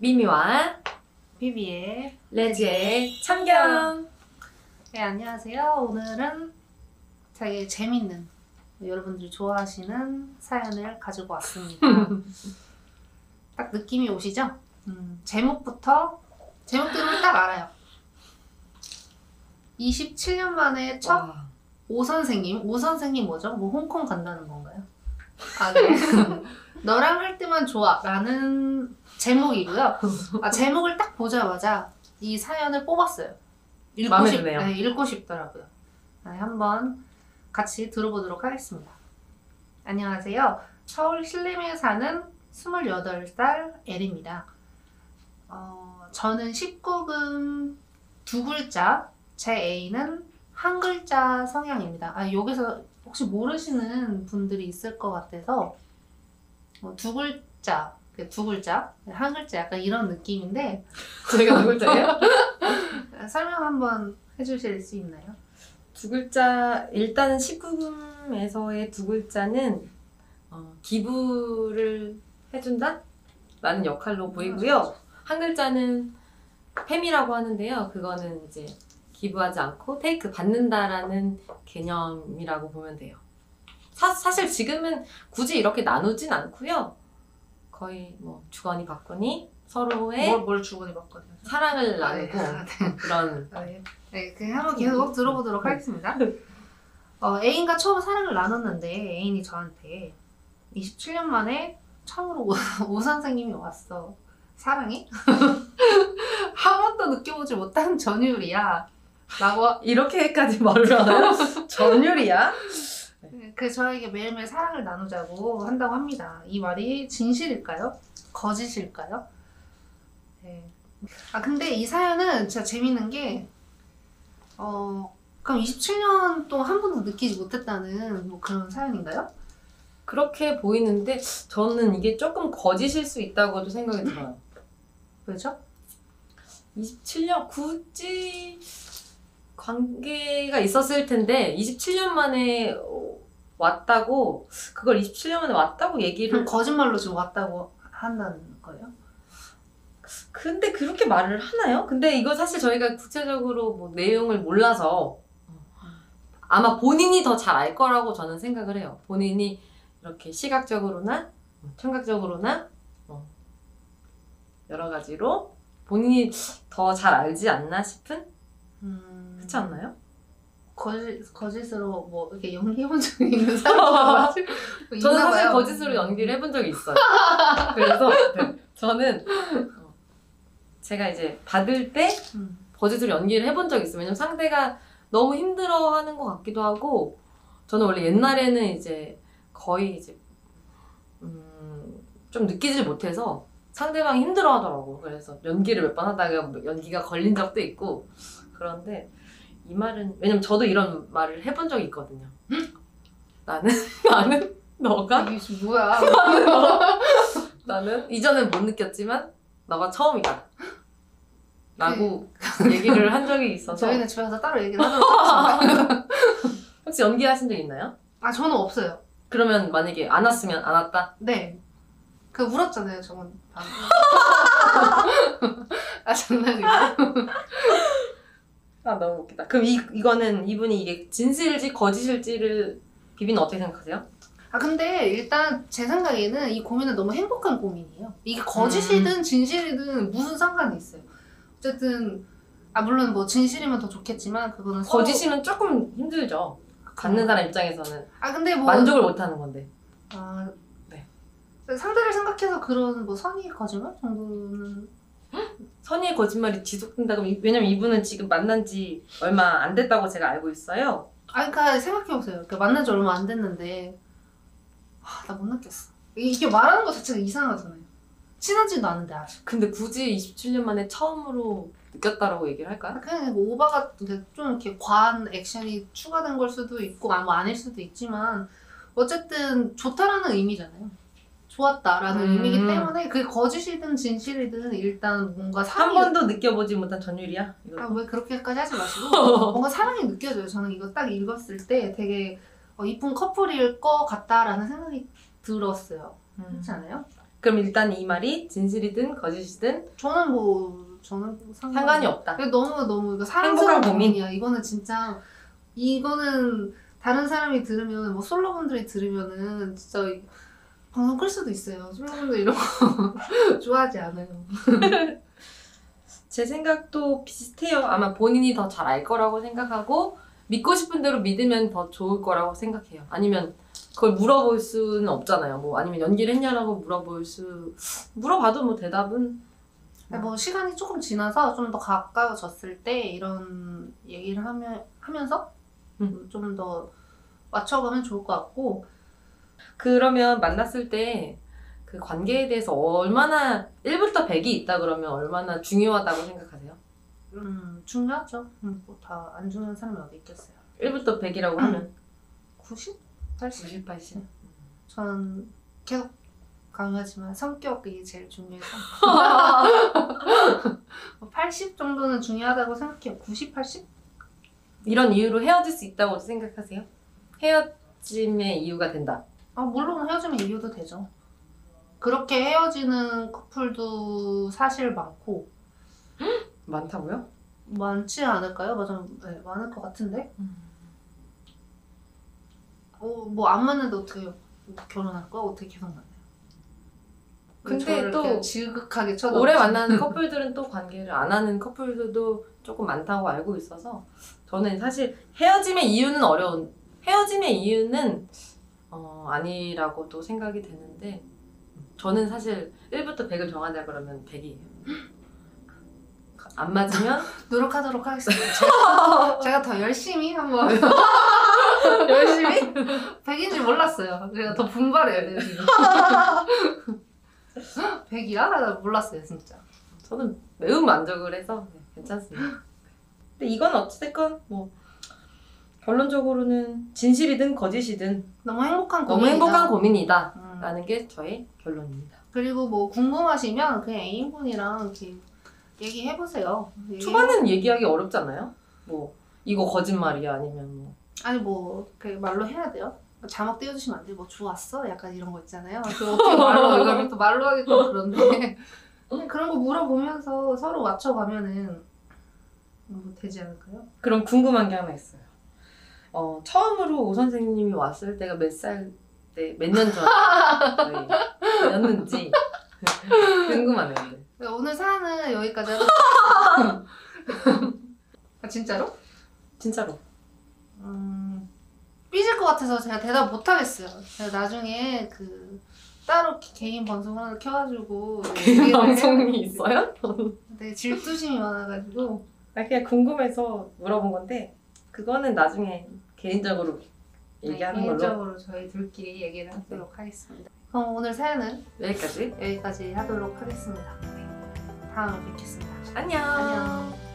미미와 비비의 레지의 참견. 네 안녕하세요. 오늘은 되게 재밌는 여러분들이 좋아하시는 사연을 가지고 왔습니다. 딱 느낌이 오시죠? 음, 제목부터 제목 들으면 딱 알아요. 27년 만에 첫 와. 오 선생님, 오 선생님 뭐죠? 뭐 홍콩 간다는 건가요? 아, 네. 너랑 할 때만 좋아 라는 제목이고요. 아, 제목을 딱 보자마자 이 사연을 뽑았어요. 읽고 마음에 싶, 드네요. 네, 읽고 싶더라고요. 네, 한번 같이 들어보도록 하겠습니다. 안녕하세요. 서울 신림에 사는 28살 엘입니다. 어, 저는 19금 두 글자, 제 애인은 한 글자 성향입니다. 아, 여기서 혹시 모르시는 분들이 있을 것 같아서 어, 두 글자, 그두 글자, 한 글자 약간 이런 느낌인데 저희가 두 글자예요? 설명 한번 해주실 수 있나요? 두 글자 일단은 19금에서의 두 글자는 어, 기부를 해준다? 라는 역할로 보이고요. 한 글자는 팸이라고 하는데요. 그거는 이제 기부하지 않고 테이크 받는다라는 개념이라고 보면 돼요. 사, 사실 지금은 굳이 이렇게 나누진 않고요. 거의 뭐 주거니 받거니 서로의 뭘, 뭘 주거니 받거든요. 사랑을 아, 네. 나누고 아, 네. 그런 아, 네. 네, 그 한번 계속 들어보도록 하겠습니다. 어, 애인과 처음 사랑을 나눴는데 애인이 저한테 27년 만에 처음으로 오, 오 선생님이 왔어. 사랑해? 한 번도 느껴보지 못한 전율이야. 라고 이렇게까지 말을 하나요? 전율이야? 그 저에게 매일매일 사랑을 나누자고 한다고 합니다. 이 말이 진실일까요? 거짓일까요? 네. 아 근데 이 사연은 진짜 재밌는 게 어, 그럼 27년 동안 한 번도 느끼지 못했다는 뭐 그런 사연인가요? 그렇게 보이는데 저는 이게 조금 거짓일 수 있다고도 생각이 들어요. 왜죠? 27년 굳이 관계가 있었을 텐데 27년 만에 어, 왔다고 그걸 27년 만에 왔다고 얘기를 거짓말로 지금 왔다고 한다는 거예요? 근데 그렇게 말을 하나요? 근데 이거 사실 저희가 구체적으로 뭐 내용을 몰라서 아마 본인이 더 잘 알 거라고 저는 생각을 해요. 본인이 이렇게 시각적으로나 청각적으로나 뭐 여러 가지로 본인이 더 잘 알지 않나 싶은 음, 그렇지 않나요? 거짓, 거짓으로 뭐 이렇게 연기해본 적이 있는 사람 저는 사실 거짓으로 연기를 해본 적이 있어요. 그래서 네, 저는 어, 제가 이제 받을 때 음. 거짓으로 연기를 해본 적이 있어요. 왜냐면 상대가 너무 힘들어하는 것 같기도 하고 저는 원래 옛날에는 이제 거의 이제 음, 좀 느끼질 못해서 상대방이 힘들어 하더라고. 그래서 연기를 몇 번 하다가 연기가 걸린 적도 있고 그런데 이 말은 왜냐면 저도 이런 말을 해본 적이 있거든요. 나는 나는 너가 이게 지금 뭐야? 나는 이전엔 못 느꼈지만 너가 처음이다. 라고 얘기를 한 적이 있어서 저희는 집에 가서 따로 얘기를 하도록. 혹시 연기하신 적 있나요? 아 저는 없어요. 그러면 만약에 안 왔으면 안 왔다? 네. 그 울었잖아요, 저번 방금. 아 장난이고. 아 너무 웃기다. 그럼 이 이거는 이분이 이게 진실일지 거짓일지를 비비는 어떻게 생각하세요? 아 근데 일단 제 생각에는 이 고민은 너무 행복한 고민이에요. 이게 거짓이든 진실이든 무슨 상관이 있어요. 어쨌든 아 물론 뭐 진실이면 더 좋겠지만 그거는 서로- 거짓이면 조금 힘들죠. 받는 사람 입장에서는 아 근데 뭐 만족을 못 하는 건데. 아, 네. 상대를 생각해서 그런 뭐 선의 거짓말 정도는 선의의 거짓말이 지속된다 그러면 이- 왜냐면 이분은 지금 만난 지 얼마 안 됐다고 제가 알고 있어요. 아 그러니까 생각해보세요. 그러니까 만난 지 얼마 안 됐는데 나 못 느꼈어. 이- 이게 말하는 거 자체가 이상하잖아요. 친하지도 않은데 아직. 근데 굳이 27년 만에 처음으로 느꼈다라고 얘기를 할까요? 아, 그냥 뭐 오바가 좀 이렇게 과한 액션이 추가된 걸 수도 있고 아뭐 아닐 수도 있지만 어쨌든 좋다라는 의미잖아요. 좋았다라는 음. 의미이기 때문에 그게 거짓이든 진실이든 일단 뭔가 한 사랑이 번도 느껴보지 못한 전율이야? 이거. 아, 왜 그렇게까지 하지 마시고 뭔가 사랑이 느껴져요. 저는 이거 딱 읽었을 때 되게 어, 이쁜 커플일 것 같다라는 생각이 들었어요. 음. 그렇지 않아요? 그럼 일단 이 말이 진실이든 거짓이든 저는 뭐 저는 상관- 상관이 없다. 근데 너무 너무 이거 사랑스러운 고민. 고민이야. 이거는 진짜 이거는 다른 사람이 들으면 뭐 솔로분들이 들으면은 진짜 이- 방송 끌 수도 있어요. 솔로분들 이런 거 좋아하지 않아요. 제 생각도 비슷해요. 아마 본인이 더 잘 알 거라고 생각하고 믿고 싶은 대로 믿으면 더 좋을 거라고 생각해요. 아니면 그걸 물어볼 수는 없잖아요. 뭐 아니면 연기를 했냐라고 물어볼 수 물어봐도 뭐 대답은 뭐 시간이 조금 지나서 좀 더 가까워졌을 때 이런 얘기를 하면 하면서 음. 좀더 맞춰가면 좋을 것 같고 그러면 만났을 때 그 관계에 대해서 얼마나 1부터 100이 있다 그러면 얼마나 중요하다고 생각하세요? 음, 중요하죠. 음, 뭐다 안 중요한 사람이 어디 있겠어요. 1부터 100이라고 하면 90? 80? 90, 80. 저는 계속 강요하지만 성격이 제일 중요해서 80 정도는 중요하다고 생각해요. 90, 80? 이런 이유로 헤어질 수 있다고 생각하세요? 헤어짐의 이유가 된다. 아 물론 헤어지면 이유도 되죠. 그렇게 헤어지는 커플도 사실 많고 많다고요? 많지 않을까요? 맞아, 네, 많을 것 같은데. 어, 뭐안 맞는데 어떻게 결혼할 거야? 어떻게 계속 만나요? 근데 저를 또 이렇게 지극하게 쳐다. 오래 만나는 커플들은 또 관계를 안 하는 커플들도 조금 많다고 알고 있어서 저는 사실 헤어짐의 이유는 어려운 헤어짐의 이유는 어, 아니라고도 생각이 되는데 저는 사실 1부터 100을 정하자 그러면 100이에요. 안 맞으면 노력하도록 하겠습니다. 제가, 제가 더 열심히 한번 열심히 100인지 몰랐어요. 제가 더 분발해야 돼요 지금. 100이야? 나 몰랐어요 진짜. 저는 매우 만족을 해서 네, 괜찮습니다. 근데 이건 어찌됐건 뭐 결론적으로는 진실이든 거짓이든 너무 행복한 너무 고민이다. 행복한 고민이다. 음. 라는 게 저의 결론입니다. 그리고 뭐 궁금하시면 그냥 애인분이랑 이렇게 얘기해 보세요. 초반은 얘기하기 어렵잖아요. 뭐 이거 거짓말이야 아니면 뭐 아니 뭐그 말로 해야 돼요. 자막 띄워주시면 안 돼요. 뭐 좋았어? 약간 이런 거 있잖아요. 그 어떻게 말로 이거를 또 말로 하기 좀 그런데 그냥 그런 거 물어보면서 서로 맞춰가면은 뭐 되지 않을까요? 그럼 궁금한 게 하나 있어요. 어 처음으로 오 선생님이 왔을 때가 몇 살 때 몇 년 전이었는지 궁금하네요. 근데. 네, 오늘 사연은 여기까지 하도록 아, 진짜로? 진짜로. 음, 삐질 것 같아서 제가 대답 못 하겠어요. 제가 나중에 그 따로 기- 개인 방송 하나 켜가지고 얘기를 방송이 해야- 있어요? 되게 질투심이 많아가지고 아 그냥 궁금해서 물어본 건데 그거는 나중에 개인적으로 얘기하는 네, 걸로 개인적으로 저희들끼리 얘기를 하도록 하겠습니다. 그럼 오늘 사연은 여기까지. 여기까지 하도록 하겠습니다. 다음에 뵙겠습니다. 안녕. 안녕.